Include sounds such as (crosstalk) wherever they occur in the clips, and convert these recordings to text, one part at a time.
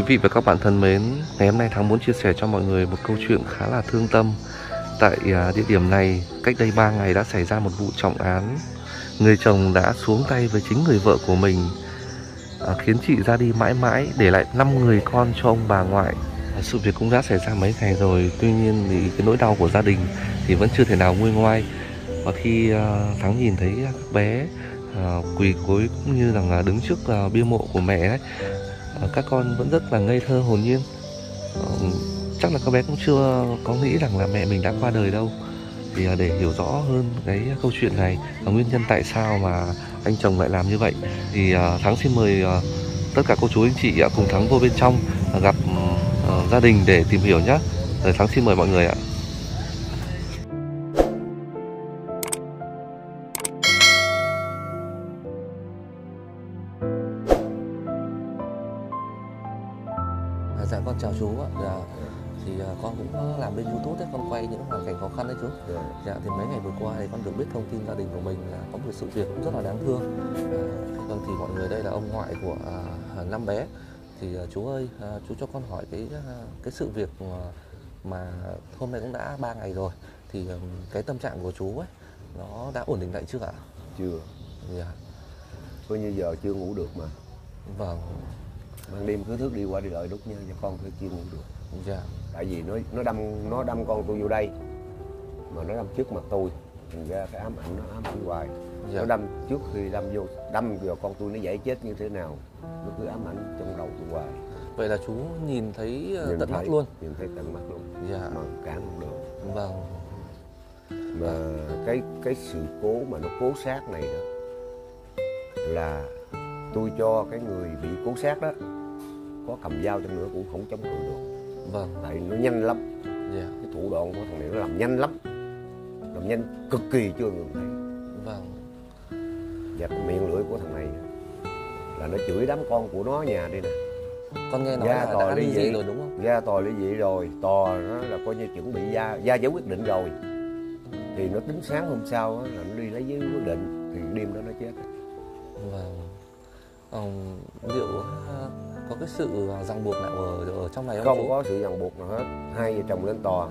Quý vị và các bạn thân mến, ngày hôm nay Thắng muốn chia sẻ cho mọi người một câu chuyện khá là thương tâm. Tại à, địa điểm này, cách đây 3 ngày đã xảy ra một vụ trọng án. Người chồng đã xuống tay với chính người vợ của mình, à, khiến chị ra đi mãi mãi, để lại 5 người con cho ông bà ngoại. À, sự việc cũng đã xảy ra mấy ngày rồi, tuy nhiên thì cái nỗi đau của gia đình thì vẫn chưa thể nào nguôi ngoai. Và khi Thắng nhìn thấy các bé quỳ gối cũng như rằng là đứng trước bia mộ của mẹ ấy, Ờ, các con vẫn rất là ngây thơ hồn nhiên. Ờ, chắc là các bé cũng chưa có nghĩ rằng là mẹ mình đã qua đời đâu. Thì ờ, để hiểu rõ hơn cái câu chuyện này và nguyên nhân tại sao mà anh chồng lại làm như vậy, thì thắng xin mời tất cả cô chú anh chị cùng thắng vô bên trong gặp ừ, gia đình để tìm hiểu nhé rồi thắng xin mời mọi người ạ. À, dạ con chào chú ạ. Dạ. Thì à, con cũng làm bên YouTube đấy, con quay những hoàn cảnh khó khăn đấy chú. Dạ thì mấy ngày vừa qua thì con được biết thông tin gia đình của mình là có một sự việc cũng rất là đáng thương. À, vâng thì mọi người đây là ông ngoại của năm bé. Thì à, chú ơi, à, chú cho con hỏi cái cái sự việc mà, mà hôm nay cũng đã 3 ngày rồi thì cái tâm trạng của chú ấy nó đã ổn định lại chưa ạ? chưa Dạ. coi như giờ chưa ngủ được mà Vâng. Ban đêm cứ thức đi qua đi lại đúc nha cho con phải chưa ngủ được Dạ. tại vì nó nó đâm nó đâm con tôi vô đây mà nó đâm trước mặt tôi thành ra cái ám ảnh nó ám ảnh hoài Dạ. nó đâm trước khi đâm vô đâm vào con tôi nó dễ chết như thế nào nó cứ ám ảnh trong đầu tôi hoài Vậy là chú nhìn thấy ờ, Nhìn tận mắt thấy- luôn. nhìn thấy tận mắt luôn Dạ. mà cản không được Vâng. mà cái cái sự cố mà nó cố sát này đó là tôi cho cái người bị cố sát đó có cầm dao trong nữa cũng không chống cự được Vâng. tại nó nhanh lắm Dạ. cái thủ đoạn của thằng này nó làm nhanh lắm làm nhanh cực kỳ chưa người thấy Vâng. và cái miệng lưỡi của thằng này là nó chửi đám con của nó nhà đây nè Con nghe nói Dạ, là đã ly ly dị rồi đúng không? ra tòa lý dị rồi tòa nó là coi như chuẩn bị ra ra giấy quyết định rồi thì nó tính sáng hôm sau á, là nó đi lấy giấy quyết định thì đêm đó nó chết Vâng. Ờ, liệu ờ, có cái sự ràng buộc nào ở ở trong này không, không chú? có sự ràng buộc nào hết hai vợ chồng lên tòa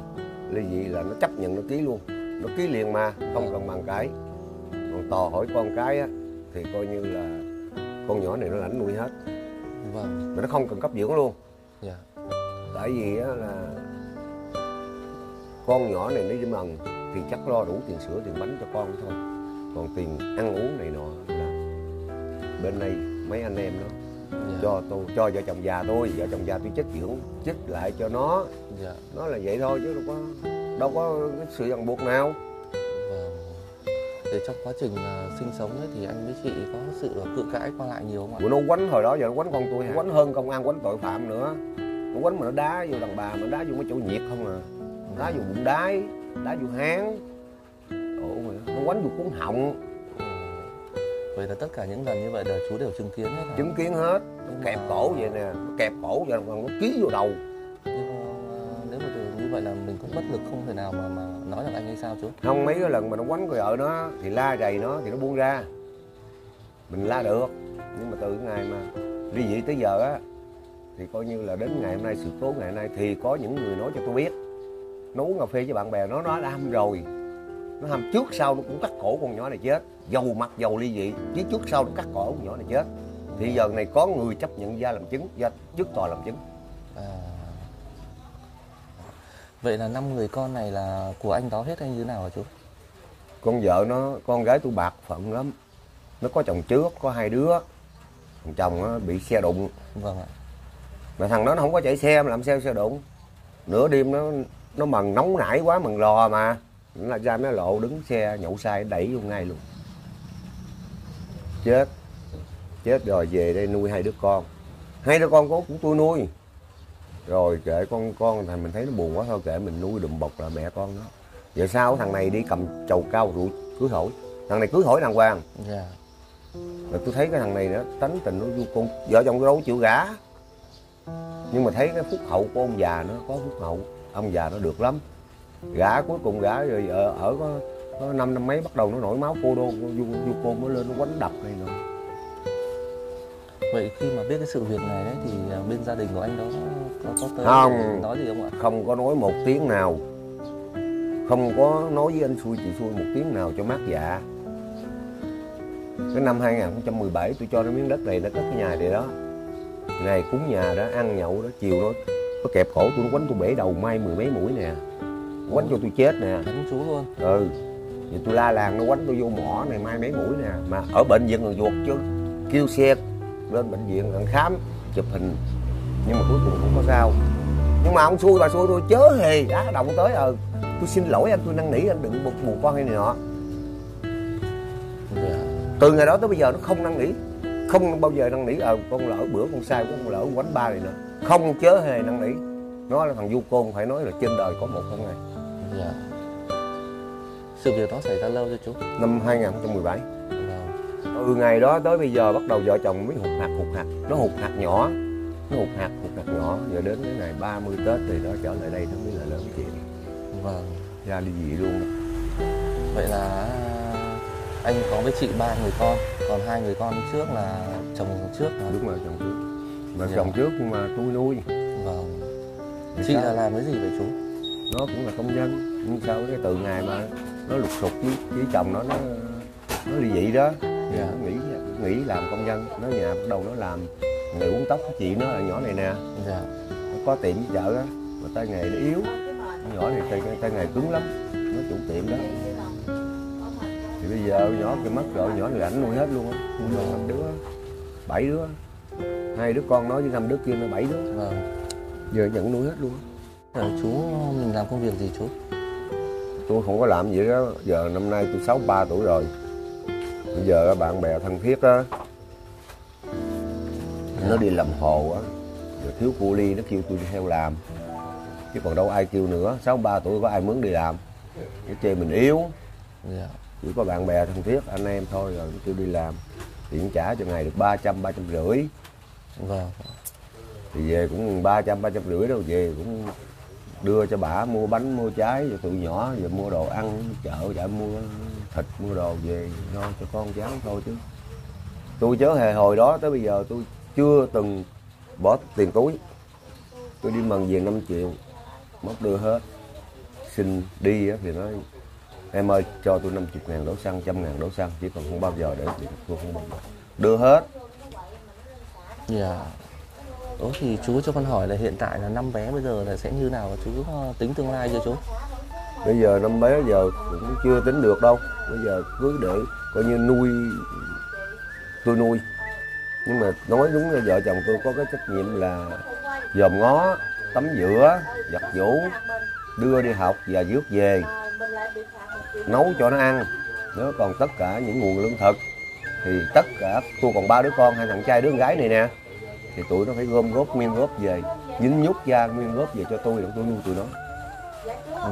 ly dị là nó chấp nhận nó ký luôn nó ký liền mà không cần bàn cãi còn tòa hỏi con cái á, thì coi như là con nhỏ này nó lãnh nuôi hết Vâng. mà nó không cần cấp dưỡng luôn Dạ. tại vì á, là con nhỏ này nó đi mần thì chắc lo đủ tiền sữa tiền bánh cho con thôi còn tiền ăn uống này nọ là bên đây mấy anh em nó Dạ. cho tôi cho vợ chồng già tôi vợ chồng già tôi chất dưỡng chích lại cho nó Dạ. nó là vậy thôi chứ đâu có đâu có cái sự ràng buộc nào Vâng. Để trong quá trình ờ, sinh sống ấy thì anh với chị có sự cự cãi qua lại nhiều không ạ? Nó quánh hồi đó giờ nó quánh con tôi quánh hơn công an quánh tội phạm nữa nó quánh mà nó đá vô đàn bà mà nó đá vô mấy chỗ nhiệt không à đá vô bụng đái đá vô háng ổ mà nó quánh vô cuốn họng. Vậy là tất cả những lần như vậy là chú đều chứng kiến hết hả? chứng kiến hết. Nó kẹp cổ vậy nè nó kẹp cổ vậy còn nó ký vô đầu. Nhưng ờ, nếu mà từ như vậy là mình cũng bất lực không thể nào mà mà nói được anh hay sao chú? không mấy cái lần mà nó quánh coi vợ nó thì la rầy nó thì nó buông ra. Mình la được nhưng mà từ cái ngày mà ly dị tới giờ á thì coi như là đến ngày hôm nay sự cố ngày hôm nay thì có những người nói cho tôi biết. Nó uống cà phê với bạn bè nó nói đã hâm rồi. Nó hâm trước sau nó cũng cắt cổ con nhỏ này chết dầu mặt dầu ly dị chứ trước sau nó cắt cổ con nhỏ này chết. Thì giờ này có người chấp nhận ra làm chứng ra trước tòa làm chứng À. Vậy là năm người con này là của anh đó hết hay như thế nào hả chú? con vợ nó con gái tôi bạc phận lắm. Nó có chồng trước có hai đứa. Thằng chồng nó bị xe đụng. Vâng ạ. mà thằng đó nó không có chạy xe mà làm sao xe đụng? Nửa đêm nó nó mần nóng nảy quá mần lò mà. Nó ra mấy lộ đứng xe nhậu sai đẩy vô ngay luôn chết. Chết rồi về đây nuôi hai đứa con. Hai đứa con của của tôi nuôi. Rồi kệ con con thành mình thấy nó buồn quá thôi kệ mình nuôi đùm bọc là mẹ con nó. Vậy sao thằng này đi cầm chầu cao rượu cưới hỏi. Thằng này cưới hỏi đàng hoàng. Dạ. mà tôi thấy cái thằng này nó tánh tình nó vô cùng. Vợ chồng đâu có chịu gả. Nhưng mà thấy cái phúc hậu của ông già nó có phúc hậu ông già nó được lắm. Gả cuối cùng gả rồi ở, ở có, có năm năm mấy bắt đầu nó nổi máu cô đô vô, vô côn nó lên nó quánh đập này nữa vậy khi mà biết cái sự việc này đấy thì à, bên gia đình của anh đó có có tới Không. nói gì không ạ? không có nói một tiếng nào. Không có nói với anh xui chị xui một tiếng nào cho mát dạ. Cái năm 2017 tôi cho nó miếng đất này nó cất cái nhà này đó. Ngày cúng nhà đó ăn nhậu đó chiều nó nó kẹp cổ tôi nó quánh tôi bể đầu may mười mấy mũi nè. Quánh cho tôi chết nè. Đánh chú luôn. Ừ thì tôi la làng nó quánh, tôi vô mỏ này mai mấy mũi nè. Mà ở bệnh viện gần ruột chứ, kêu xe lên bệnh viện ăn khám, chụp hình. Nhưng mà cuối cùng không có sao. Nhưng mà ông xui, bà xui tôi, chớ hề đá động tới ờ tôi xin lỗi anh, tôi năn nỉ anh, đừng buộc buộc con hay này nọ. Dạ. Từ ngày đó tới bây giờ nó không năn nỉ, không bao giờ năn nỉ ờ con lỡ bữa, con sai, con lỡ quánh ba này nữa. Không chớ hề năn nỉ. Nó là thằng du côn phải nói là trên đời có một con này. Yeah sự việc đó xảy ra lâu chưa chú? Năm 2017 vâng. Từ ngày đó tới bây giờ bắt đầu vợ chồng mới hụt hạt hụt hạt. Nó hụt hạt nhỏ nó hụt hạt hụt hạt nhỏ. Giờ đến cái ngày 30 tết thì nó trở lại đây nó mới là lớn chuyện. Vâng. Ra đi gì luôn. Vậy là anh có với chị ba người con còn hai người con trước là chồng trước hả? đúng rồi chồng trước. Mà Dạ. chồng trước nhưng mà tôi nuôi. Vâng. Chị sao? là làm cái gì vậy chú? Nó cũng là công dân. Nhưng sao cái từ ngày mà nó lục sục với, với chồng nó nó nó ly dị đó. Dạ. nó nghỉ nghỉ làm công nhân nó nhà bắt đầu nó làm nghề uống tóc chị nó là nhỏ này nè. Dạ. Nó có tiệm với chợ á mà tay nghề nó yếu. Nhỏ này tay, tay nghề cứng lắm nó chủ tiệm đó. Thì bây giờ nhỏ kia mất rồi nhỏ này ảnh nuôi hết luôn á. Nuôi năm đứa bảy đứa. Hai đứa con nó với năm đứa kia nó bảy đứa. Vâng. Giờ nhận nuôi hết luôn. Rồi chú mình làm công việc gì chú tôi không có làm gì đó. Giờ năm nay tôi 63 tuổi rồi. Bây giờ bạn bè thân thiết á nó đi làm hồ á. Rồi thiếu cu ly nó kêu tôi đi theo làm. Chứ còn đâu ai kêu nữa. 63 tuổi có ai muốn đi làm. Cái chê mình yếu. Dạ. Chỉ có bạn bè thân thiết anh em thôi rồi kêu đi làm. Thì cũng trả cho ngày được 300 300 rưỡi. Vâng. Thì về cũng 300 300 rưỡi đâu về cũng đưa cho bà mua bánh, mua trái cho tụi nhỏ rồi mua đồ ăn, chợ chợ mua thịt, mua đồ về lo cho con cháu thôi chứ. Tôi chớ hề hồi đó tới bây giờ tôi chưa từng bỏ tiền túi. Tôi đi mần về 5 triệu móc đưa hết. Xin đi thì nói, em ơi, cho tôi 50 ngàn đổ xăng, trăm ngàn đổ xăng chỉ còn không bao giờ để tôi không bao giờ. Đưa hết. Dạ. Ủa, thì chú cho con hỏi là hiện tại là năm bé bây giờ là sẽ như nào? Chú ờ, tính tương lai cho chú. Bây giờ năm bé giờ cũng chưa tính được đâu. Bây giờ cứ để coi như nuôi, tôi nuôi. Nhưng mà nói đúng là vợ chồng tôi có cái trách nhiệm là dòm ngó, tắm rửa, giặt giũ, đưa đi học và rước về. Nấu cho nó ăn. Nó còn tất cả những nguồn lương thực. Thì tất cả, tôi còn ba đứa con, hai thằng trai, đứa con gái này nè thì tụi nó phải gom góp nguyên góp về dính nhút ra nguyên góp về cho tôi để tôi nuôi tụi nó.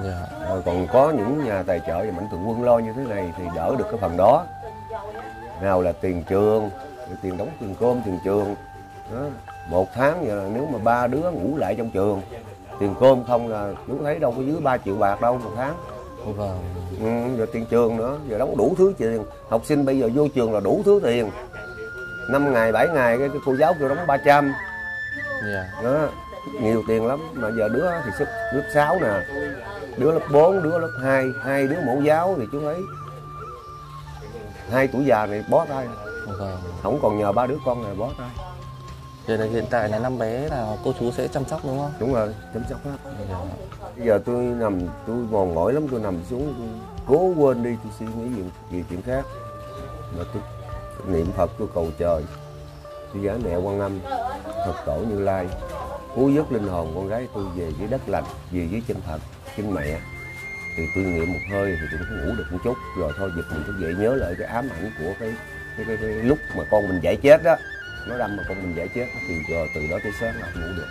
Dạ. Rồi còn có những nhà tài trợ và mạnh thường quân lo như thế này thì đỡ được cái phần đó. Nào là tiền trường rồi tiền đóng tiền cơm tiền trường. Đó. một tháng giờ nếu mà ba đứa ngủ lại trong trường tiền cơm không là tôi thấy đâu có dưới 3 triệu bạc đâu một tháng. Vâng. Ừ, rồi tiền trường nữa giờ đóng đủ thứ tiền. Học sinh bây giờ vô trường là đủ thứ tiền năm ngày 7 ngày cái cô giáo kêu đóng 300 dạ. Đó nhiều tiền lắm. Mà giờ đứa thì sức lớp 6 nè. Đứa lớp 4 đứa lớp 2 hai đứa mẫu giáo thì chú ấy. Hai tuổi già này bó tay. Vâng. Không còn nhờ ba đứa con này bó tay. Vậy là hiện tại là năm bé là cô chú sẽ chăm sóc đúng không? đúng rồi chăm sóc hết. Dạ. bây giờ tôi nằm tôi mòn mỏi lắm. Tôi nằm xuống tôi cố quên đi. Tôi suy nghĩ gì, gì chuyện khác. Mà tôi niệm phật tôi cầu trời tôi giả mẹ quan âm phật tổ như lai cứu giấc linh hồn con gái tôi về với đất lành về với chân thật chân mẹ thì tôi niệm một hơi thì cũng ngủ được một chút rồi thôi giật mình thức dậy nhớ lại cái ám ảnh của cái cái, cái, cái lúc mà con mình dạy chết đó nó đâm mà con mình dạy chết thì rồi từ đó tới sáng là ngủ được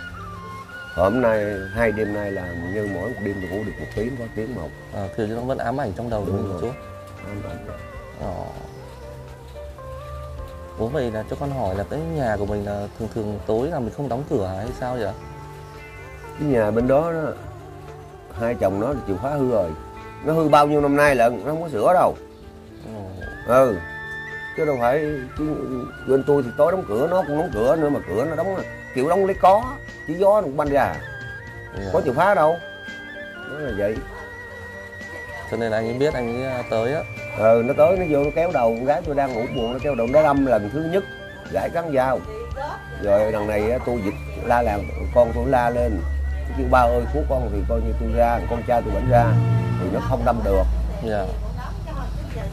hôm nay hai đêm nay là như mỗi một đêm tôi ngủ được một tiếng có tiếng một À, thì nó vẫn ám ảnh trong đầu của Đúng mình rồi. chú. Ờ. Ủa vậy là cho con hỏi là cái nhà của mình là thường thường tối là mình không đóng cửa hay sao vậy? cái nhà bên đó, đó hai chồng nó thì chịu phá hư rồi. Nó hư bao nhiêu năm nay lận nó không có sửa đâu. Ồ, ừ. Chứ đâu phải chứ bên tôi thì tối đóng cửa nó cũng đóng cửa nữa mà cửa nó đóng kiểu đóng lấy có chứ gió nó cũng banh ra. Dạ. có chìa phá đâu. Nó là vậy. Cho nên anh ấy biết anh ấy tới á ờ nó tới nó vô nó kéo đầu con gái tôi đang ngủ buồn nó kéo đầu nó đâm lần thứ nhất gãy cắn dao. Rồi đằng này tôi dịch la làng con tôi la lên. Kêu ba ơi cứu con thì coi như tôi ra con trai tôi vẫn ra thì nó không đâm được. Dạ.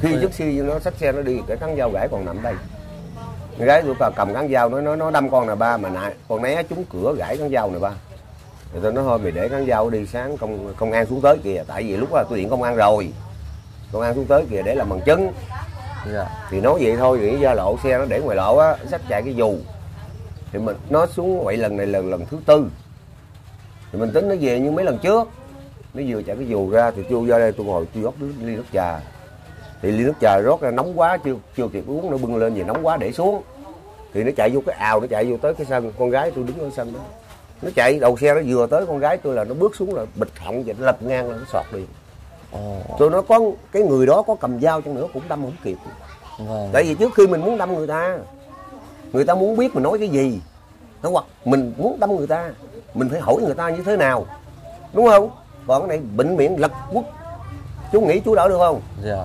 Khi chiếc xe nó xách xe nó đi cái cắn dao gãy còn nằm đây. Con gái tôi cầm cắn dao nó nó nó đâm con là ba mà nãy con né trúng cửa gãy cắn dao này ba. Rồi tôi nói thôi mày để cắn dao đi sáng công công an xuống tới kìa tại vì lúc đó tôi điện công an rồi công an xuống tới kìa để làm bằng chứng. Dạ. Thì nói vậy thôi thì ra lộ xe nó để ngoài lộ á xách chạy cái dù. Thì mình nó xuống vậy lần này lần lần thứ tư. Thì mình tính nó về như mấy lần trước. Nó vừa chạy cái dù ra thì tôi ra đây tôi ngồi tôi rót ly nước trà. Thì ly nước trà rót ra nóng quá chưa chưa kịp uống nó bưng lên về nóng quá để xuống. Thì nó chạy vô cái ào nó chạy vô tới cái sân con gái tôi đứng ở sân đó. Nó chạy đầu xe nó vừa tới con gái tôi là nó bước xuống là bịch họng vậy nó lật ngang là nó sọt đi ồ. Tôi nói có cái người đó có cầm dao chăng nữa cũng đâm không kịp. Vâng. Tại vì trước khi mình muốn đâm người ta người ta muốn biết mình nói cái gì. Nó hoặc mình muốn đâm người ta mình phải hỏi người ta như thế nào. Đúng không? Còn cái này bệnh miệng lật quất. Chú nghĩ chú đỡ được không? Dạ.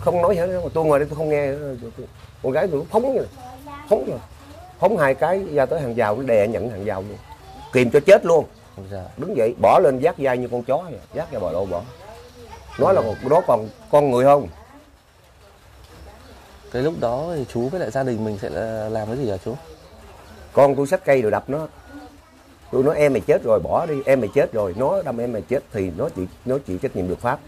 Không nói hết mà tôi ngồi đây tôi không nghe. Con gái tôi nó phóng như này. Phóng rồi phóng hai cái ra tới hàng rào nó đè nhận hàng rào luôn. Kìm cho chết luôn. Dạ. Đứng dậy bỏ lên giác dai như con chó vậy. Giác ra bờ lộ bỏ nói là đó còn con người không? Cái lúc đó thì chú với lại gia đình mình sẽ là- làm cái gì hả chú? Con tôi xách cây rồi đập nó. Tôi nói em mày chết rồi bỏ đi em mày chết rồi. Nó đâm em mày chết thì nó chịu nó chịu trách nhiệm được pháp.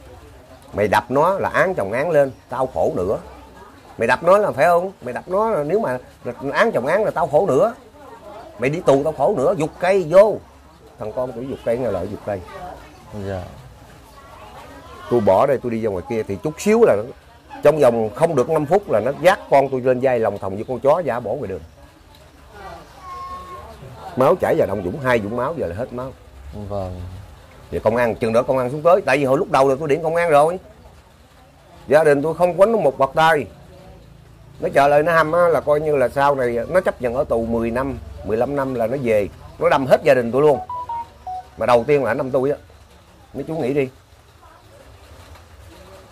Mày đập nó là án chồng án lên tao khổ nữa. Mày đập nó là phải không? Mày đập nó là nếu mà án chồng án là tao khổ nữa. Mày đi tù tao khổ nữa giục cây vô. Thằng con tôi giục cây nghe lợi giục cây. Dạ tôi bỏ đây tôi đi ra ngoài kia thì chút xíu là nó, trong vòng không được 5 phút là nó dắt con tôi lên dây lòng thòng như con chó giả bỏ ngoài đường. Máu chảy vào động dũng hai dũng máu giờ là hết máu. Vâng. Vậy công an chừng đó công an xuống tới tại vì hồi lúc đầu là tôi điện công an rồi. Gia đình tôi không quánh một bạc tay. Nó chờ lời nó hâm á, là coi như là sau này nó chấp nhận ở tù 10 năm 15 năm là nó về. Nó đâm hết gia đình tôi luôn. Mà đầu tiên là anh đâm tôi á. Mấy chú nghĩ đi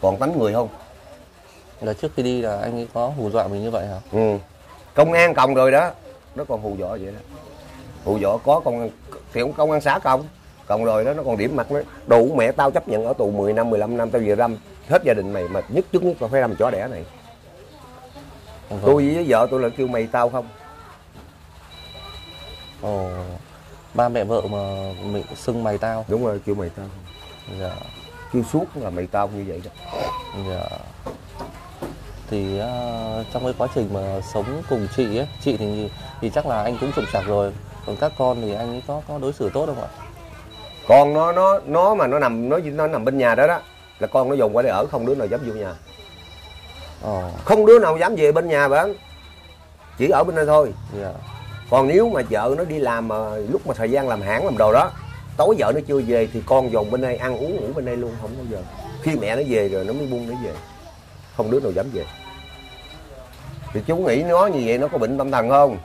còn tánh người không? Là trước khi đi là anh ấy có hù dọa mình như vậy hả? Ừ. công an còng rồi đó. Nó còn hù dọa vậy đó. Hù dọa có công an thì ông công an xã còng. Còng rồi đó nó còn điểm mặt nó đủ mẹ tao chấp nhận ở tù 10 năm 15 năm tao về đâm hết gia đình mày mà nhất trước nhất tao phải đâm chó đẻ này. Vâng. tôi với vợ tôi là kêu mày tao không? Ồ. Ba mẹ vợ mà mình xưng mày tao. Đúng rồi kêu mày tao không? Dạ kêu suốt là mày tao như vậy đó. Dạ. Thì ờ, trong cái quá trình mà sống cùng chị ấy chị thì thì chắc là anh cũng trục chặt rồi. Còn các con thì anh ấy có có đối xử tốt không ạ? Con nó nó nó mà nó nằm nó nó nằm bên nhà đó đó là con nó dùng qua đây ở không đứa nào dám vô nhà. Ồ không đứa nào dám về bên nhà bạn chỉ ở bên đây thôi. Dạ. Còn nếu mà vợ nó đi làm mà lúc mà thời gian làm hãng làm đồ đó tối vợ nó chưa về thì con dồn bên đây ăn uống ngủ bên đây luôn không bao giờ. Khi mẹ nó về rồi nó mới buông nó về. Không đứa nào dám về. Thì chú nghĩ nó như vậy nó có bệnh tâm thần không?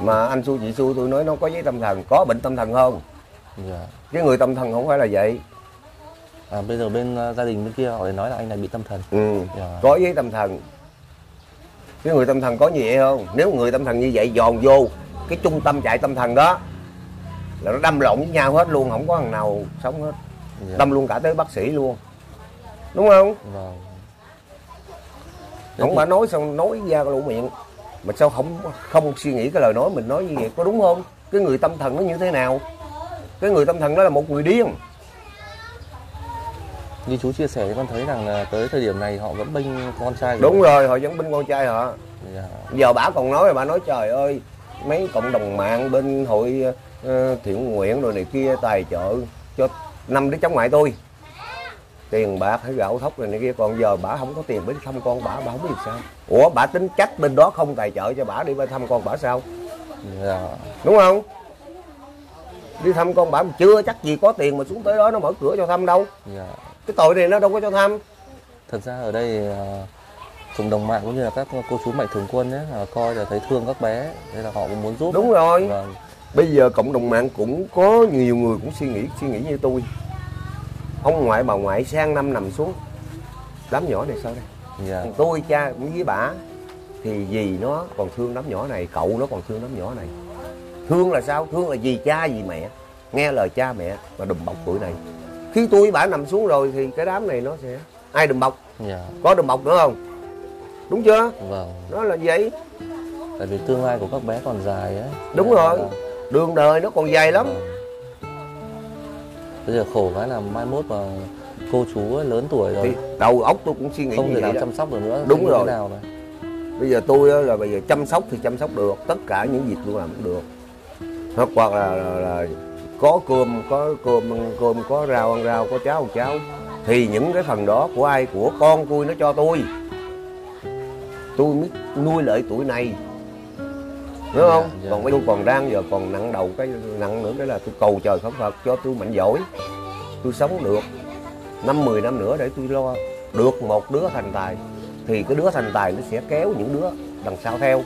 Mà anh xui chị xui tôi nói nó có giấy tâm thần có bệnh tâm thần không? Dạ. Cái người tâm thần không phải là vậy. À, bây giờ bên ờ, gia đình bên kia họ lại nói là anh này bị tâm thần. Ừ. Dạ. có giấy tâm thần. Cái người tâm thần có như vậy không? Nếu người tâm thần như vậy dòn vô cái trung tâm chạy tâm thần đó là nó đâm lộn với nhau hết luôn không có thằng nào sống hết. Dạ. đâm luôn cả tới bác sĩ luôn. Đúng không? Vâng. Không phải nói xong nói ra cái lỗ miệng mà sao không không suy nghĩ cái lời nói mình nói như vậy? Có đúng không? Cái người tâm thần nó như thế nào? Cái người tâm thần đó là một người điên. Như chú chia sẻ con thấy rằng là tới thời điểm này họ vẫn bênh con trai đúng rồi họ vẫn bên con trai họ. Dạ. giờ bà còn nói bà nói trời ơi mấy cộng đồng mạng bên hội ờ, thiện nguyện rồi này kia tài trợ cho năm đứa cháu ngoại tôi. Tiền bạc hay gạo thóc rồi này kia còn giờ bà không có tiền để thăm con bà bà không biết sao. Ủa bà tính chắc bên đó không tài trợ cho bà đi bên thăm con bà sao? Dạ. đúng không? Đi thăm con bà chưa chắc gì có tiền mà xuống tới đó nó mở cửa cho thăm đâu. Dạ. cái tội này nó đâu có cho thăm. Thật ra ở đây ờ, cộng đồng mạng cũng như là các cô chú mạnh thường quân ấy là coi là thấy thương các bé nên là họ cũng muốn giúp. Đúng rồi. Vâng. Bây giờ cộng đồng mạng cũng có nhiều người cũng suy nghĩ suy nghĩ như tôi. Ông ngoại bà ngoại sang năm nằm xuống. Đám nhỏ này sao đây? Dạ. Còn tôi cha cũng với bà thì dì nó còn thương đám nhỏ này cậu nó còn thương đám nhỏ này. Thương là sao? Thương là vì cha vì mẹ. Nghe lời cha mẹ và đùm bọc tuổi này. Khi tôi với bà nằm xuống rồi thì cái đám này nó sẽ ai đùm bọc? Dạ. Có đùm bọc nữa không đúng chưa? Vâng. Nó là vậy? Tại vì tương lai của các bé còn dài ấy. Đúng Dạ, rồi. vâng. đường đời nó còn dài lắm. Vâng. bây giờ khổ cái là mai mốt mà cô chú ấy lớn tuổi rồi. Thì đầu óc tôi cũng suy nghĩ không thể nào đó. chăm sóc được nữa. Đúng Thế rồi. nào này bây giờ tôi là bây giờ chăm sóc thì chăm sóc được tất cả những việc tôi làm cũng được. Hoặc hoặc là, là, là có cơm có cơm ăn cơm có rau ăn rau có cháo ăn cháo. Thì những cái phần đó của ai? Của con tôi nó cho tôi tôi mới nuôi lợi tuổi này. Đúng Dạ, không? dạ. còn bây giờ còn đang giờ còn nặng đầu cái nặng nữa cái là tôi cầu trời khấn phật cho tôi mạnh giỏi. Tôi sống được năm mười năm nữa để tôi lo được một đứa thành tài. Thì cái đứa thành tài nó sẽ kéo những đứa đằng sau theo.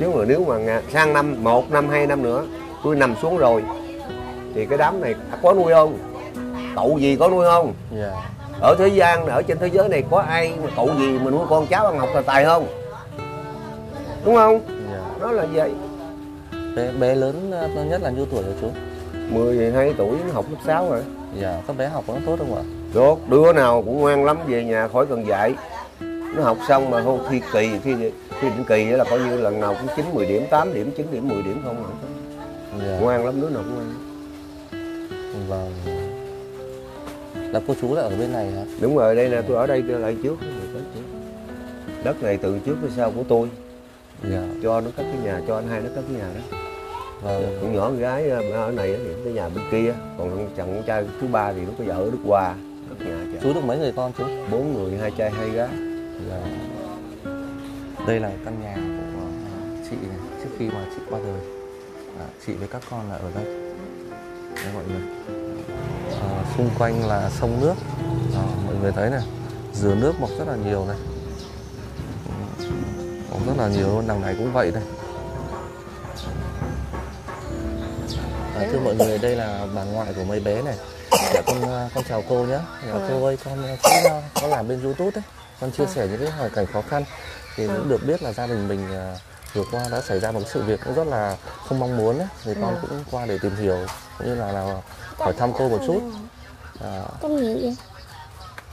Chứ mà nếu mà sang năm một năm hai năm nữa tôi nằm xuống rồi thì cái đám này có nuôi không? Cậu gì có nuôi không? Dạ ở thế gian ở trên thế giới này có ai mà cậu gì mà nuôi con cháu ăn học là tài không? Đúng không? Dạ. Nó là vậy. Bé bé lớn ờ, nhất là nhiêu tuổi rồi chú? 12 tuổi nó học lớp 6 rồi. Dạ các bé học có tốt không ạ? Tốt, đứa nào cũng ngoan lắm về nhà khỏi cần dạy. Nó học xong mà hôm thi kỳ thi thi định kỳ là coi như lần nào cũng 9 10 điểm 8 điểm 9 điểm 10 điểm không à. dạ. Ngoan lắm đứa nào cũng ngoan. Vâng là cô chú là ở bên này hả? Đúng rồi đây nè tôi ở đây tôi lại trước. Đất này từ trước tới sau của tôi. Dạ. Cho nó cất cái nhà cho anh hai nó cất cái nhà đó. Vâng. Con nhỏ con gái ờ, ở này thì cái nhà bên kia. Còn chàng con trai thứ ba thì nó có vợ ở nước hoa cất nhà cho chú được mấy người con chú? Bốn người hai trai hai gái. Dạ. Đây là căn nhà của à, chị này trước khi mà chị qua đời. À, chị với các con là ở đây. Đây mọi người xung quanh là sông nước. À, mọi người thấy này dừa nước mọc rất là nhiều này. Mọc rất là nhiều luôn đằng này cũng vậy đây à, thưa mọi người đây là bà ngoại của mấy bé này. Dạ con à, con chào cô nhé. Dạ, cô ơi con à, cũng à, có làm bên youtube đấy. Con chia sẻ những cái hoàn cảnh khó khăn. Thì cũng được biết là gia đình mình à, vừa qua đã xảy ra một sự việc cũng rất là không mong muốn ấy. thì con cũng qua để tìm hiểu cũng như là, là hỏi thăm cô một chút à, Con gì? Vậy?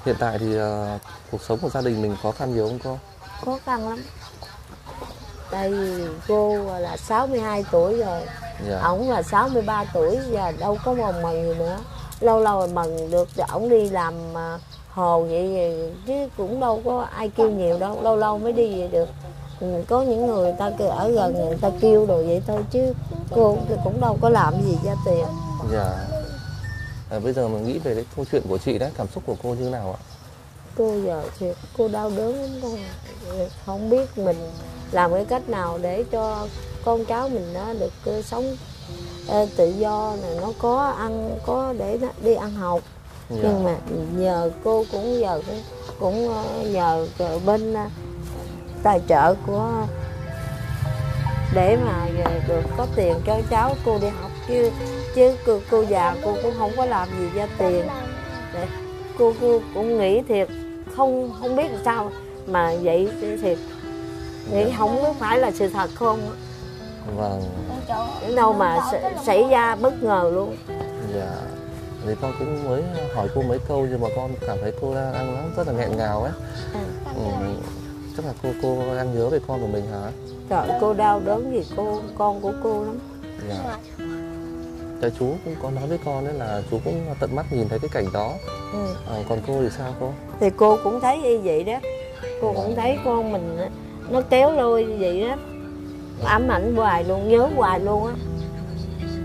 hiện tại thì à, cuộc sống của gia đình mình khó khăn nhiều không cô? Khó khăn lắm. Tại vì cô là 62 tuổi rồi. Dạ. Ổng là 63 tuổi Giờ đâu có mần mần gì nữa. Lâu lâu mần được ổng đi làm à, hồ vậy thì Chứ cũng đâu có ai kêu nhiều đâu. Lâu lâu mới đi vậy được. Ừ, có những người ta cứ ở gần người ta kêu đồ vậy thôi chứ cô cũng đâu có làm gì ra tiền. Dạ à, bây giờ mình nghĩ về cái câu chuyện của chị đấy cảm xúc của cô như nào ạ? Cô giờ thì cô đau đớn lắm con không biết mình làm cái cách nào để cho con cháu mình nó được ờ, sống ờ, tự do này nó có ăn có để nó đi ăn học. Dạ. nhưng mà nhờ cô cũng giờ cũng, cũng ờ, nhờ bên tài trợ của để mà được có tiền cho cháu cô đi học. Chứ chứ cô, cô già cô cũng không có làm gì ra tiền. Để cô, cô cũng nghĩ thiệt không không biết làm sao mà vậy thiệt. Nghĩ không biết phải là sự thật không? Vâng. Đến đâu mà xảy ra bất ngờ luôn. Dạ. Thì con cũng mới hỏi cô mấy câu nhưng mà con cảm thấy cô đang đang rất là nghẹn ngào ấy. Ừ. chắc là cô cô đang nhớ về con của mình hả? Trời cô đau đớn vì cô con của cô lắm. Dạ Tại chú cũng có nói với con đấy là chú cũng tận mắt nhìn thấy cái cảnh đó. Ừ. à, còn cô thì sao cô? Thì cô cũng thấy y vậy đó. Cô cũng thấy con mình nó kéo lôi như vậy đó. Ám ảnh hoài luôn nhớ hoài luôn á.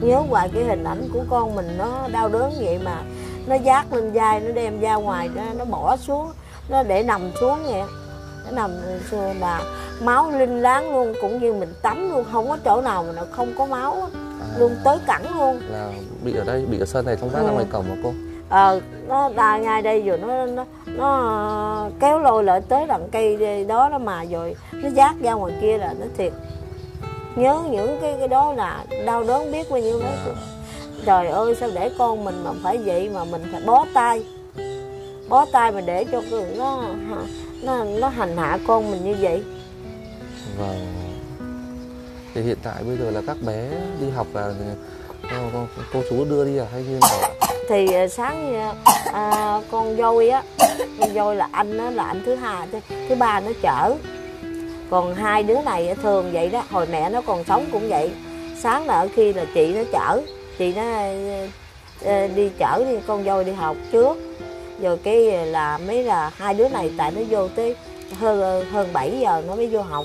Nhớ hoài cái hình ảnh của con mình nó đau đớn vậy mà nó dát lên vai nó đem ra ngoài nó, nó bỏ xuống nó để nằm xuống vậy. Nó nằm xuống là máu linh láng luôn cũng như mình tắm luôn không có chỗ nào mà nó không có máu á. À, luôn tới cẳng luôn. Là bị ở đây bị ở sân này xong ra ra Ừ. ngoài cổng mà cô? Ờ nó đa ngay đây rồi nó nó nó kéo lôi lại tới đằng cây đó đó mà rồi nó dát ra ngoài kia là nó thiệt. Nhớ những cái cái đó là đau đớn biết bao nhiêu đó trời ơi sao để con mình mà phải vậy mà mình phải bó tay. Bó tay mà để cho nó nó nó hành hạ con mình như vậy. Vâng. Thì hiện tại bây giờ là các bé đi học là ờ, cô, cô chú đưa đi à hay như nào thì ờ, sáng à, con dôi á con dôi là anh á là anh thứ hai thứ, thứ ba nó chở. Còn hai đứa này thường vậy đó hồi mẹ nó còn sống cũng vậy. Sáng là ở khi là chị nó chở chị nó đi chở đi con dôi đi học trước. Rồi cái là mấy là hai đứa này tại nó vô tới hơn hơn 7 giờ nó mới vô học.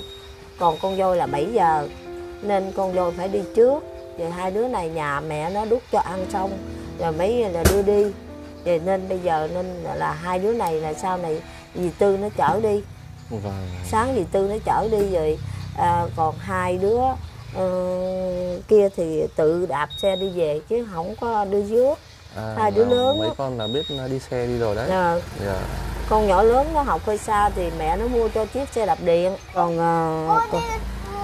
Còn con dôi là 7 giờ nên con dôi phải đi trước rồi hai đứa này nhà mẹ nó đút cho ăn xong rồi mấy là đưa đi rồi nên bây giờ nên là, là hai đứa này là sau này dì tư nó chở đi Vâng. sáng dì tư nó chở đi rồi à, còn hai đứa ờ, kia thì tự đạp xe đi về chứ không có đưa rước À, Hai đứa là lớn Mấy á. con là biết đi xe đi rồi đấy. à, Dạ. con nhỏ lớn nó học hơi xa thì mẹ nó mua cho chiếc xe đạp điện còn à, còn,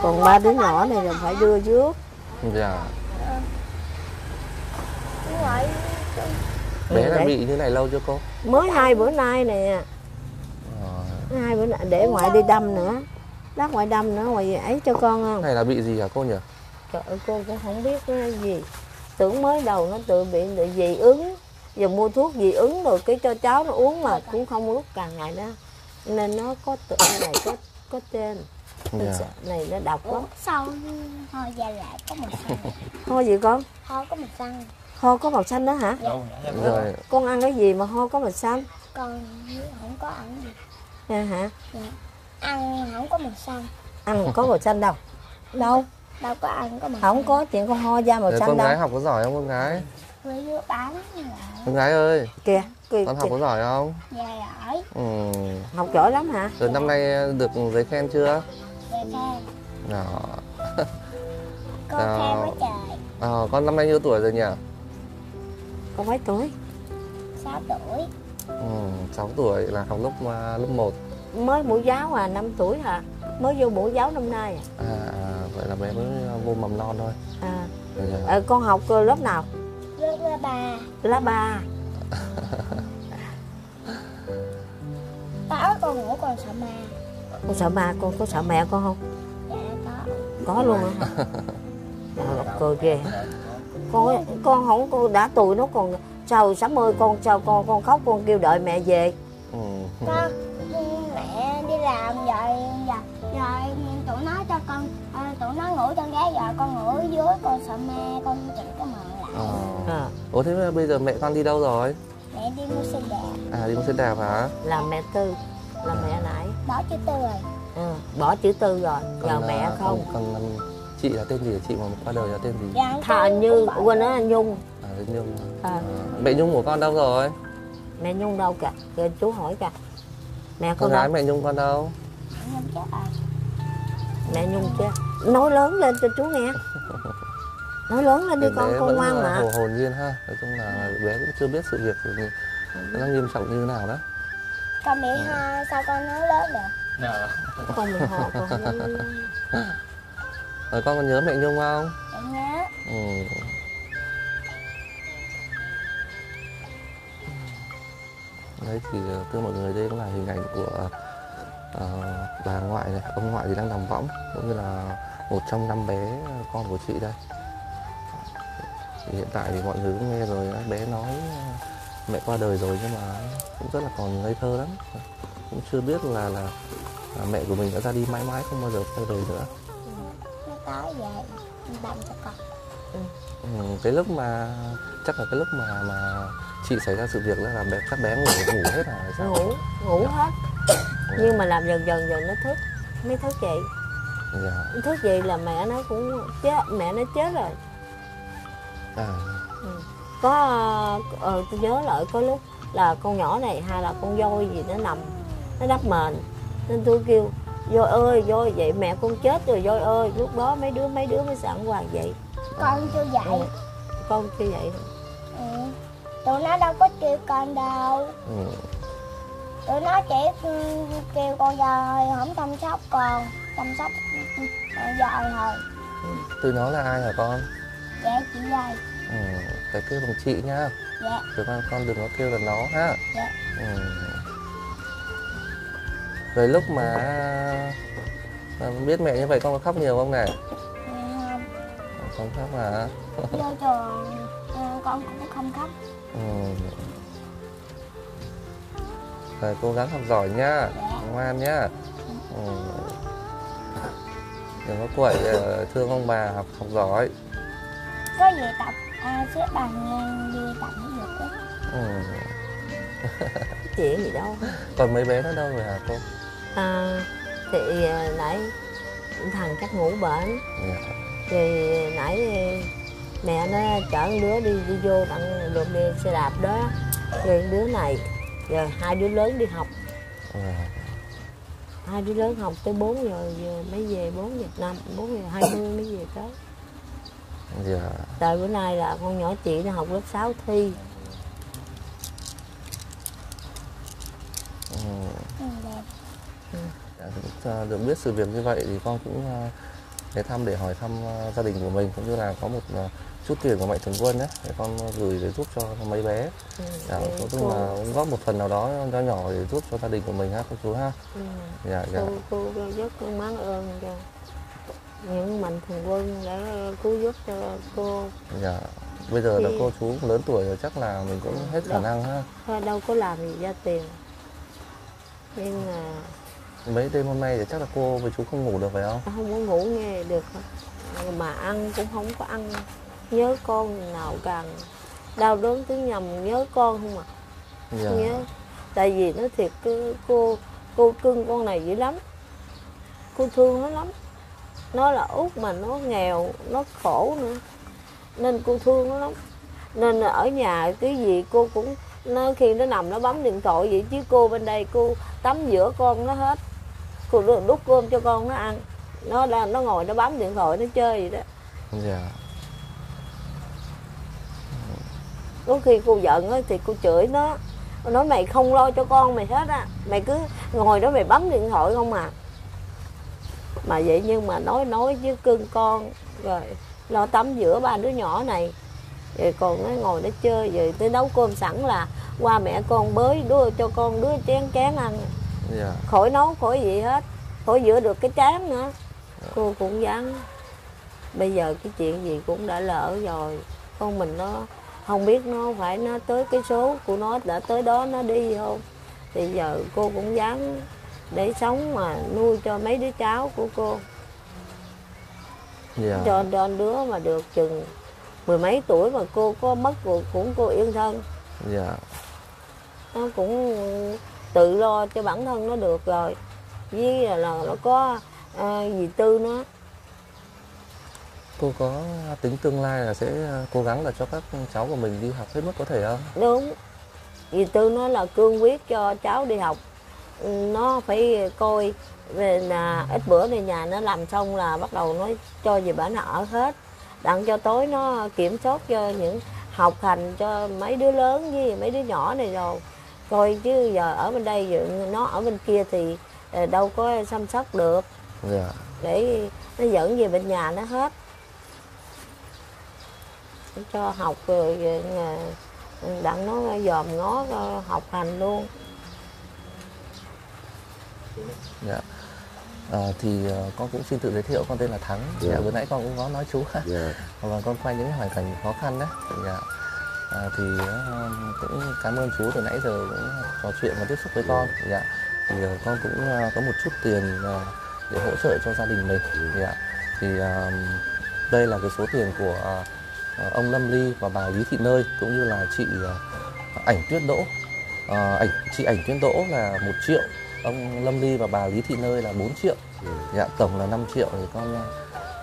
còn ba đứa nhỏ này là phải đưa rước Dạ. Bé là bị như này lâu chưa cô? mới hai bữa nay nè. Ờ, hai bữa nay để ngoại đi đâm nữa. Lát ngoại đâm nữa ngoại ấy cho con không này là bị gì hả cô nhỉ? Trời ơi cô cũng không biết cái gì. Tưởng mới đầu nó tự bị dị ứng. Giờ mua thuốc dị ứng rồi cái cho cháu nó uống mà cũng không uống càng ngày đó. Nên nó có tự này có có tên Dạ. Này nó độc lắm sau ho da lại có một xăng Ho gì con? ho có một xăng Ho có màu xanh đó hả? Rồi, Con ăn cái gì mà ho có màu xanh? còn không có ăn gì Nha hả? ăn không có một xăng Ăn có màu xanh đâu Đâu? đâu có ăn có một Không có chuyện con ho da màu Rồi, xanh con gái đâu học có giỏi không con gái? với đứa bán là Con gái ơi, Kìa, kìa, con học có giỏi không? da giỏi Ừ. Học giỏi lắm hả? Rồi năm nay được giấy khen chưa? Đó. (laughs) con khen quá trời Ờ, con năm nay nhiêu tuổi rồi nhỉ? Con mấy tuổi? 6 tuổi Ừ, 6 tuổi là học lớp à, lớp 1 Mới mẫu giáo à, 5 tuổi hả? Mới vô mẫu giáo năm nay à? à, à, vậy là bé mới vô mầm non thôi à. Dạ. Ờ, con học lớp nào? lớp lớp ba Lá ba. tối con ngủ con sợ ma Con sợ ma, con có sợ mẹ con không? dạ có Có luôn hả? (laughs) Trời cười ghê. Con con không con đã tuổi nó còn sao sắm ơi con sao con con khóc con kêu đợi mẹ về. ừ. con mẹ đi làm rồi rồi, rồi tụi nó cho con à, tụi nó ngủ trong ghế rồi con ngủ ở dưới con sợ ma con chỉ có mờ lại Ờ. À, Ủa thế bây giờ mẹ con đi đâu rồi? mẹ đi mua xe đạp À đi mua xe đạp hả? là mẹ tư, là mẹ nãy. Đó chứ tư rồi Ừ, bỏ chữ tư rồi, giờ Còn, mẹ à, không. Còn, còn chị là tên gì? Chị mà qua đời là tên gì? Dạ, Thà con như bỏ quên nó là Nhung. À Nhung À, à. Mẹ Nhung của con đâu rồi? mẹ Nhung đâu kìa? Kìa chú hỏi kìa. Mẹ Con con gái đâu? mẹ Nhung con đâu? Nhung chết rồi Mẹ Nhung chứ. Nói lớn lên cho chú nghe. (laughs) Nói lớn lên đi con, con ngoan là mà. Hồ hồn nhiên ha Nói chung là bé cũng chưa biết sự việc thì nó nghiêm trọng như thế nào đó con bị ho sao con nói lớn được Con mình họ con không nói lớn. Rồi con còn nhớ mẹ Nhung không? mẹ nhớ Ừ. Đấy thì ờ, thưa mọi người đây cũng là hình ảnh của ờ, bà ngoại này, ông ngoại thì đang nằm võng cũng như là một trong năm bé con của chị đây. Thì hiện tại thì mọi người cũng nghe rồi bé nói ờ, mẹ qua đời rồi nhưng mà cũng rất là còn ngây thơ lắm. Cũng chưa biết là là, là mẹ của mình đã ra đi mãi mãi không bao giờ quay về nữa. cho con Ừ, cái lúc mà chắc là cái lúc mà mà chị xảy ra sự việc đó là bé các bé ngủ ngủ hết rồi hay sao? ngủ ngủ hết nhưng mà làm dần dần dần nó thức mới thức dậy Dạ. thức dậy là mẹ nó cũng chết mẹ nó chết rồi À, có ờ, tôi nhớ lại có lúc là con nhỏ này hay là con voi gì nó nằm nó đắp mền. Nên tôi kêu voi ơi voi vậy mẹ con chết rồi voi ơi. Lúc đó mấy đứa mấy đứa mới sẵn hoàng vậy. Con chưa dậy. Ừ. con chưa vậy ừ. tụi nó đâu có kêu con đâu. Ừ. tụi nó chỉ ừ, kêu con dời không chăm sóc con chăm sóc ừ, dời thôi. Tụi nó là ai hả con? Dạ chị dời ừ. Phải kêu bằng chị nhá. Dạ. Chứ con, con đừng có kêu là nó ha. Dạ. Ừ. rồi lúc mà à, biết mẹ như vậy con có khóc nhiều không này? Ừ, không. Không khóc hả? (laughs) Vô trường ừ, con cũng không khóc. Ừ. rồi cố gắng học giỏi nhá. Dạ. ngoan nhá. Ừ. đừng có quậy ờ, thương ông bà học học giỏi. Có gì tập à, xếp bàn ngang đi tập thể dục á. Ừ. chuyện gì đâu. Còn mấy bé nó đâu rồi hả cô? À, thì à, nãy thằng chắc ngủ bệnh. Dạ. thì nãy mẹ nó chở đứa đi đi vô đặng được đi xe đạp đó. Rồi đứa này rồi hai đứa lớn đi học. Ừ. hai đứa lớn học tới 4 giờ, giờ mới về 4 giờ năm 4 giờ 20 mới về tới dạ. tại bữa nay là con nhỏ chị nó học lớp 6 thi. Ừ. ừ, đẹp. Dạ, à, được biết sự việc như vậy thì con cũng à, đến thăm để hỏi thăm à, gia đình của mình cũng như là có một à, chút tiền của mạnh thường quân đấy để con gửi để giúp cho mấy bé. Ừ, dạ, nói chung là cũng góp một phần nào đó nhỏ nhỏ để giúp cho gia đình của mình ha cô chú ha. Ừ, dạ dạ. Cô, cô rất mắn ơn cho những mạnh thường quân đã cứu giúp cho cô. Dạ bây giờ là Thì- cô chú cũng lớn tuổi rồi chắc là mình cũng hết khả Dạ. năng ha. Thôi đâu có làm gì ra tiền. Nhưng mà mấy đêm hôm nay thì chắc là cô với chú không ngủ được phải không? Không có ngủ nghe được. Mà ăn cũng không có ăn. Nhớ con nào càng đau đớn cứ nhầm nhớ con không à? Dạ. Nhớ. Tại vì nó thiệt cứ cô cô cưng con này dữ lắm. Cô thương nó lắm nó là út mà nó nghèo nó khổ nữa. Nên cô thương nó lắm. Nên là ở nhà cái gì cô cũng nó khi nó nằm nó bấm điện thoại vậy chứ cô bên đây cô tắm giữa con nó hết. Cô đút- cơm cho con nó ăn. Nó đang nó ngồi nó bấm điện thoại nó chơi vậy đó. Dạ. Có khi cô giận á thì cô chửi nó nói mày không lo cho con mày hết á. Mày cứ ngồi đó mày bấm điện thoại không à mà vậy nhưng mà nói nói với cưng con rồi lo tắm giữa ba đứa nhỏ này. Rồi còn nó ngồi nó chơi rồi tới nấu cơm sẵn là qua mẹ con bới đưa cho con đứa chén chén ăn. Dạ. Khỏi nấu khỏi gì hết khỏi rửa được cái chén nữa. Cô cũng dám bây giờ cái chuyện gì cũng đã lỡ rồi. Con mình nó không biết nó phải nó tới cái số của nó đã tới đó nó đi không? Thì giờ cô cũng dám để sống mà nuôi cho mấy đứa cháu của cô. Dạ. Cho cho đứa mà được chừng mười mấy tuổi mà cô có mất cuộc cũng cô yên thân. Dạ. Nó cũng tự lo cho bản thân nó được rồi. Với là, là nó có à, dì tư nó cô có tính tương lai là sẽ cố gắng là cho các cháu của mình đi học hết mức có thể không? Đúng. Dì tư nó là cương quyết cho cháu đi học nó phải coi về là ít bữa này nhà nó làm xong là bắt đầu nó cho về bản ở hết. Đặng cho tối nó kiểm soát cho những học hành cho mấy đứa lớn với mấy đứa nhỏ này rồi. Coi chứ giờ ở bên đây nó ở bên kia thì ờ, đâu có chăm sóc được. Dạ. Để nó dẫn về bên nhà nó hết. Cho học rồi ờ, đặng nó dòm ngó ờ, học hành luôn dạ. À, thì ờ, con cũng xin tự giới thiệu con tên là Thắng. Dạ. dạ. vừa nãy con cũng có nói chú. Dạ. (laughs) Và con quay những hoàn cảnh khó khăn đấy dạ. à, thì cũng cảm ơn chú từ nãy giờ cũng trò chuyện và tiếp xúc với con. Dạ. Thì ờ, con cũng có một chút tiền để hỗ trợ cho gia đình mình. Dạ. Thì ờ, đây là cái số tiền của ông Lâm Ly và bà Lý Thị Nơi cũng như là chị ảnh Tuyết Đỗ. Ảnh chị ảnh Tuyết Đỗ là một triệu ông Lâm Ly và bà Lý Thị Nơi là 4 triệu. Dạ tổng là 5 triệu thì con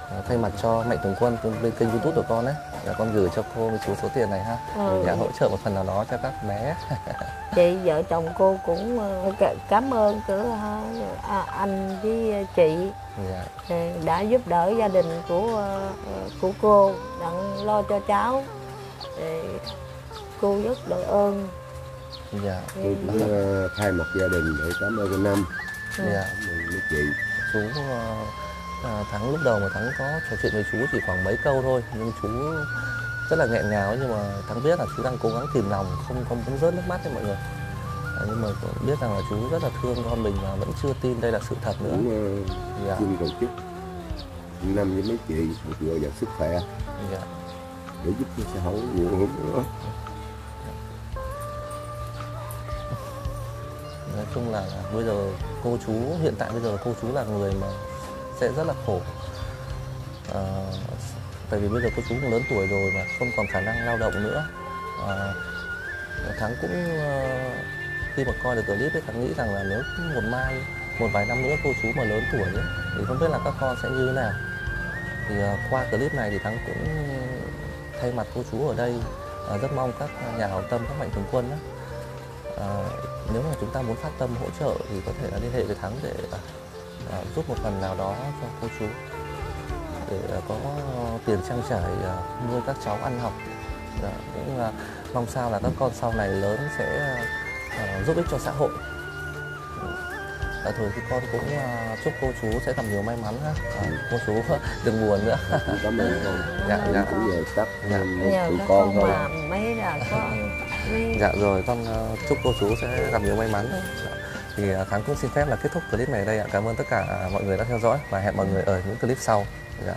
ờ, thay mặt cho mạnh thường quân bên kênh youtube của con đấy dạ, con gửi cho cô với chú số tiền này ha. Ừ. dạ hỗ trợ một phần nào đó cho các bé. (laughs) Chị vợ chồng cô cũng ờ, cảm ơn cỡ ờ, à, anh với chị. Dạ. Đã giúp đỡ gia đình của ờ, của cô đặng lo cho cháu. Cô rất đội ơn dạ. Tôi cũng ờ, thay mặt gia đình để cảm ơn anh năm. Dạ. Ơn mấy chị chú ờ, à, thắng lúc đầu mà thắng có trò chuyện với chú chỉ khoảng mấy câu thôi nhưng chú rất là nghẹn ngào ấy, nhưng mà thắng biết là chú đang cố gắng kìm lòng không không muốn rớt nước mắt đấy mọi người. À, nhưng mà biết rằng là chú rất là thương con mình và vẫn chưa tin đây là sự thật nữa. Cũng ờ, dạ. xin cầu chúc năm với mấy chị một người giàu sức khỏe. Dạ. Để giúp cho xã hội nhiều hơn nữa nói chung là bây giờ cô chú hiện tại bây giờ cô chú là người mà sẽ rất là khổ à, tại vì bây giờ cô chú cũng lớn tuổi rồi mà không còn khả năng lao động nữa à, thắng cũng à, khi mà coi được clip ấy thắng nghĩ rằng là nếu một mai một vài năm nữa cô chú mà lớn tuổi ấy, thì không biết là các con sẽ như thế nào thì à, qua clip này thì thắng cũng thay mặt cô chú ở đây à, rất mong các nhà hảo tâm các mạnh thường quân đó nếu mà chúng ta muốn phát tâm hỗ trợ thì có thể là liên hệ với thắng để à, à, giúp một phần nào đó cho cô chú. Để à, có tiền trang trải à, nuôi các cháu ăn học. Dạ, cũng là mong sao là các con sau này lớn sẽ à, giúp ích cho xã hội. À, thôi thì con cũng à, chúc cô chú sẽ gặp nhiều may mắn ha à, cô chú (laughs) đừng buồn nữa. Cảm ơn con. Dạ, dạ. cũng về chắc Dạ. nhờ tụi các con con thôi. mà mấy là có dạ rồi con à, chúc cô chú sẽ gặp nhiều may mắn. Dạ. thì thắng cũng xin phép là kết thúc clip này đây ạ. Cảm ơn tất cả mọi người đã theo dõi và hẹn mọi người ở những clip sau. Dạ